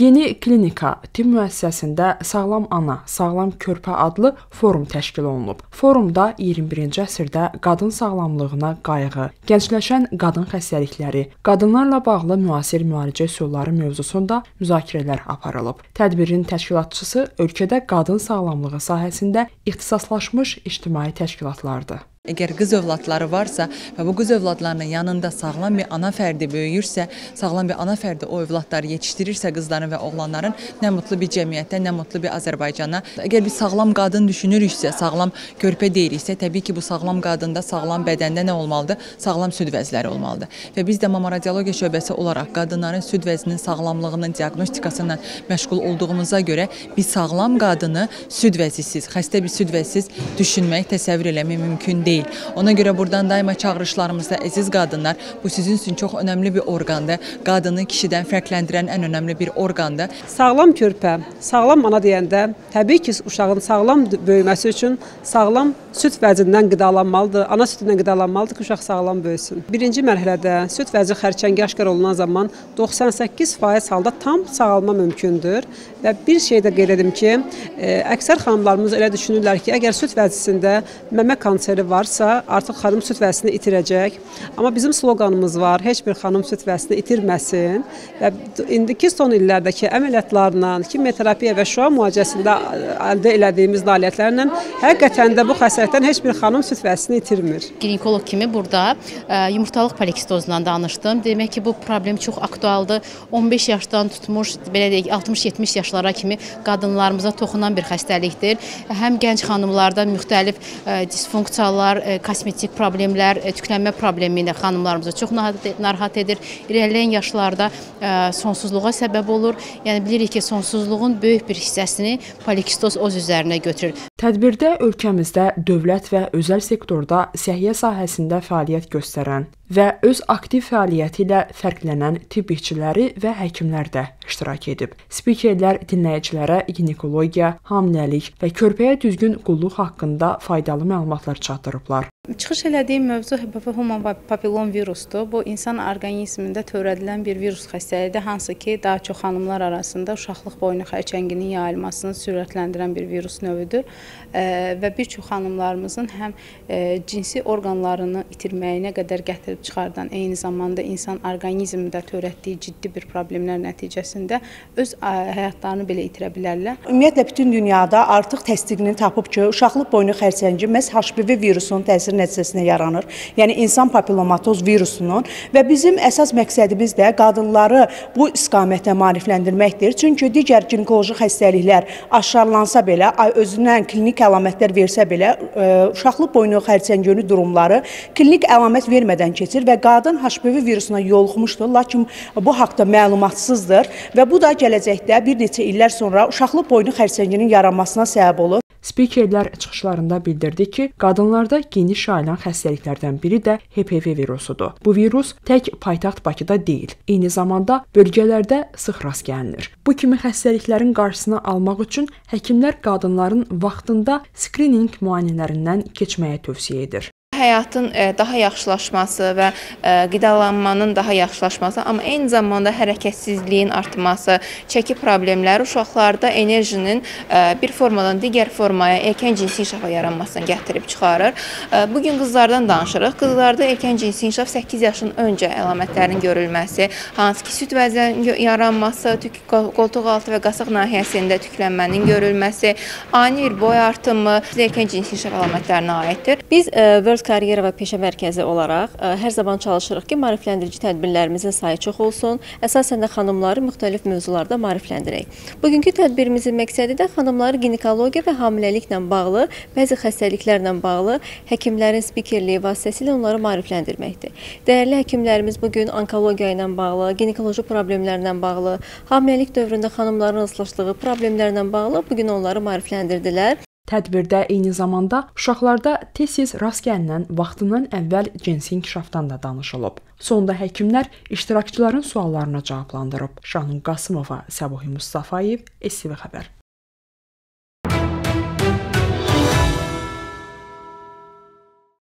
Yeni klinika tibb müəssisəsində Sağlam ana, sağlam körpə adlı forum təşkil olunub. Forumda 21-ci əsrdə qadın sağlamlığına qayğı, gəncləşən qadın xəstəlikləri, qadınlarla bağlı müasir müalicə üsulları mövzusunda müzakirələr aparılıb. Tədbirin təşkilatçısı ölkədə qadın sağlamlığı sahəsində ixtisaslaşmış ictimai təşkilatlardır. Əgər qız övladları varsa və bu qız övladlarının yanında sağlam bir ana fərdi böyüyürsə, sağlam bir ana fərdi o övladları yetişdirirsə qızların və oğlanların nə mutlu bir cəmiyyətə, nə mutlu bir Azərbaycana. Əgər biz sağlam qadın düşünürüksə, sağlam körpə deyiriksə, təbii ki, bu sağlam qadında, sağlam bədəndə nə olmalıdır? Sağlam süd vəzləri olmalıdır. Və biz də mama radiologiya şöbəsi olaraq qadınların süd vəzinin sağlamlığının diaqnostikası ilə məşğul olduğumuza görə biz sağlam qadını süd vəzisiz, xəstə bir süd vəzisiz düşünmək, təsəvvür eləmək mümkün deyil deyil. Ona görə buradan daima çağırışlarımızda əziz qadınlar, bu sizin üçün çox önəmli bir orqandır. Qadını kişidən fərqləndirən ən önəmli bir orqandır. Sağlam körpə, sağlam ana deyəndə təbii ki, uşağın sağlam böyüməsi üçün sağlam süd vəzindən qidalanmalıdır, ana südündən qidalanmalıdır ki, uşaq sağlam böyüsün. Birinci mərhələdə süd vəzi xərçəngi aşkar olunan zaman 98% halda tam sağalma mümkündür və bir şey də qeyd edim ki, ə, əksər xanımlarımız elə düşünürlər ki, əgər süd vəzisində məmə kanseri varsa, artıq xanım süd vəzisini itirəcək. Amma bizim sloqanımız var, heç bir xanım süd vəzisini itirməsin və indiki son illərdəki əməliyyatlarla, kimyoterapiya və şua müalicəsində əldə elədiyimiz nailiyyətlərlə həqiqətən də bu xəstəlikdən heç bir xanım süd vəsini itirmir. Ginekoloq kimi burada ə, yumurtalıq polikistozundan danışdım. Demək ki, bu problem çox aktualdır. 15 yaşdan tutmuş, belə deyək, 60-70 yaşlara kimi qadınlarımıza toxunan bir xəstəlikdir. Həm gənc xanımlarda müxtəlif ə, disfunksiyalar, ə, kosmetik problemlər, ə, tüklənmə problemi ilə xanımlarımızı çox narahat edir. İrəliləyən yaşlarda ə, sonsuzluğa səbəb olur. Yəni bilirik ki, sonsuzluğun böyük bir hissəsini polikistoz öz üzərinə götürür. Tədbirdə ölkəmizdə dövlət və özəl sektorda səhiyyə sahəsində fəaliyyət göstərən və öz aktiv fəaliyyəti ilə fərqlənən tibb işçiləri və həkimlər də iştirak edib. Spikerlər dinləyicilərə ginekologiya, hamiləlik və körpəyə düzgün qulluq haqqında faydalı məlumatlar çatdırıblar. Çıxış elədiyim mövzu HPV human papillom virusdur. Bu insan orqanizmində törədilən bir virus xəstəliyidir, hansı ki, daha çox xanımlar arasında uşaqlıq boynu xərçənginin yayılmasını sürətləndirən bir virus növüdür və bir çox xanımlarımızın həm cinsi orqanlarını itirməyinə qədər gətirib çıxardan, eyni zamanda insan orqanizmində törətdiyi ciddi bir problemlər nəticəsində öz həyatlarını belə itirə bilərlər. Ümumiyyətlə bütün dünyada artıq təsdiqini tapıb ki, uşaqlıq boynu xərçəngi məhz HPV virusunun təsiri nəticəsində yaranır. Yəni insan papillomatoz virusunun və bizim əsas məqsədimiz də qadınları bu istiqamətə maarifləndirməkdir. Çünki digər ginekoloji xəstəliklər aşkarlansa belə, özündən klinik əlamətlər versə belə, uşaqlıq boynu xərçəngini durumları klinik əlamət vermədən keçir və qadın HPV virusuna yoluxmuşdur, lakin bu haqqda məlumatsızdır və bu da gələcəkdə bir neçə illər sonra uşaqlıq boynu xərçənginin yaranmasına səbəb olur. Spikerlər çıxışlarında bildirdi ki, qadınlarda geniş yayılan xəstəliklərdən biri də HPV virusudur. Bu virus tək paytaxt Bakıda deyil, eyni zamanda bölgələrdə sıx rast gəlinir. Bu kimi xəstəliklərin qarşısını almaq üçün həkimlər qadınların vaxtında skrininq müayinələrindən keçməyə tövsiyə edir həyatın e, daha yaxşılaşması və e, qidalanmanın daha yaxşılaşması, amma eyni zamanda hərəkətsizliyin artması, çəki problemləri uşaqlarda enerjinin e, bir formadan digər formaya, erkən cinsi inkişafa yaranmasına gətirib çıxarır. Bu gün qızlardan danışırıq. Qızlarda erkən cinsi inkişaf 8 yaşın öncə əlamətlərinin görülməsi, hansı ki, süd vəzinin yaranması, tük, qoltuq altı və qasıq nahiyəsində tüklənmənin görülməsi, ani bir boy artımı erkən cinsi inkişaf əlamətlərinə aiddir. Biz World karyera və peşə mərkəzi olaraq e, hər zaman çalışırıq ki, maarifləndirici tədbirlərimizin sayı çox olsun. Əsasən də xanımları müxtəlif mövzularda maarifləndirək. Bugünkü tədbirimizin məqsədi də xanımları ginekologiya və hamiləliklə bağlı, bəzi xəstəliklərlə bağlı həkimlərin spikerliyi vasitəsilə onları maarifləndirməkdir. Dəyərli həkimlərimiz bu gün onkologiya ilə bağlı, ginekoloji problemlərlə bağlı, hamiləlik dövründə xanımların rastlaşdığı problemlərlə bağlı bu gün onları maarifləndirdilər. Tədbirdə eyni zamanda uşaqlarda tez-tez rast gəlinən vaxtından əvvəl cinsi inkişafdan da danışılıb. Sonda həkimlər iştirakçıların suallarına cavablandırıb. Şahnun Qasımova, Səbuhi Mustafayev, STV xəbər.